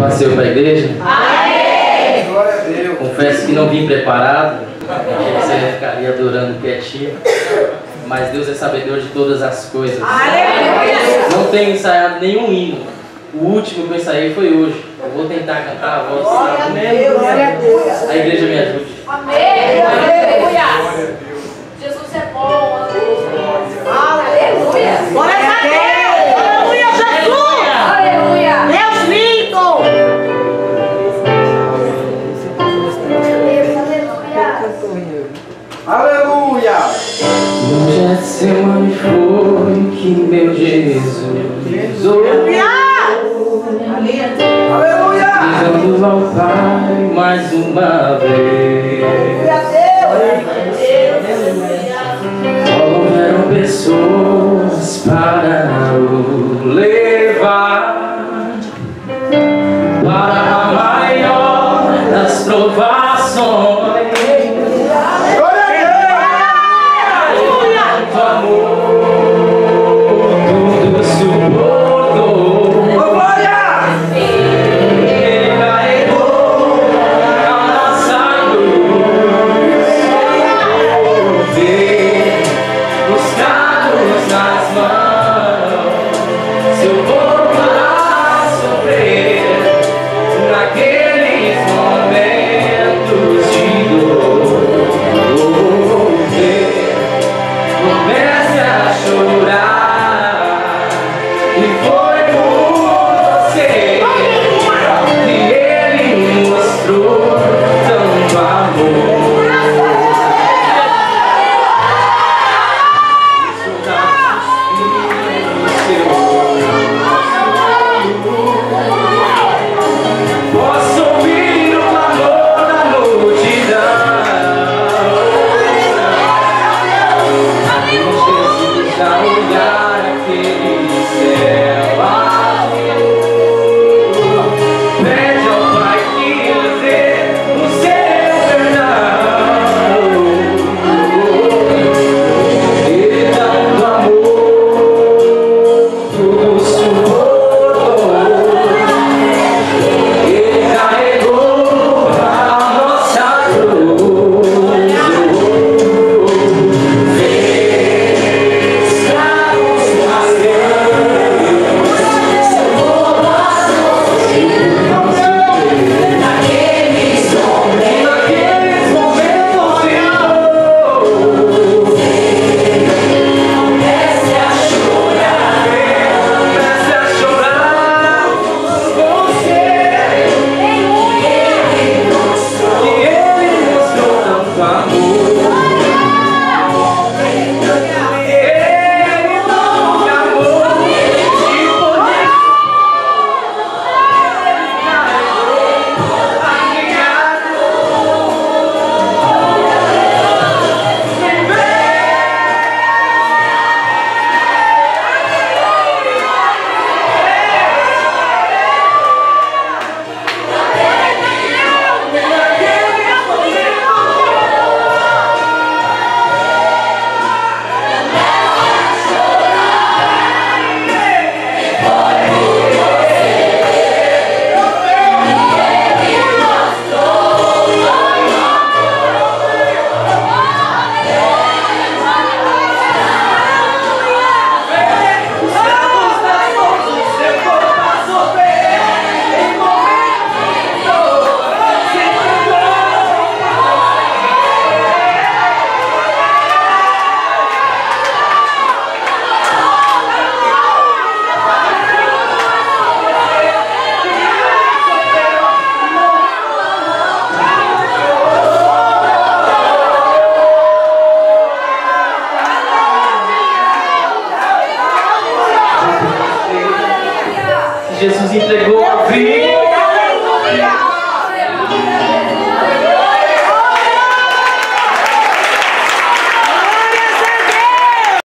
Passeio para a igreja? Amém! Glória a Deus. Confesso que não vim preparado, achei que você ia ficar ali adorando quietinho. Mas Deus é sabedor de todas as coisas. Aleluia! Não tenho ensaiado nenhum hino. O último que eu ensaiei foi hoje. Eu vou tentar cantar a voz. Glória a Deus! Aleluia. No Getsemane foi que meu Jesus Aleluia. Pisando ao Pai mais uma vez Houveram pessoas para o levar Para a maior das provações you. Jesus entregou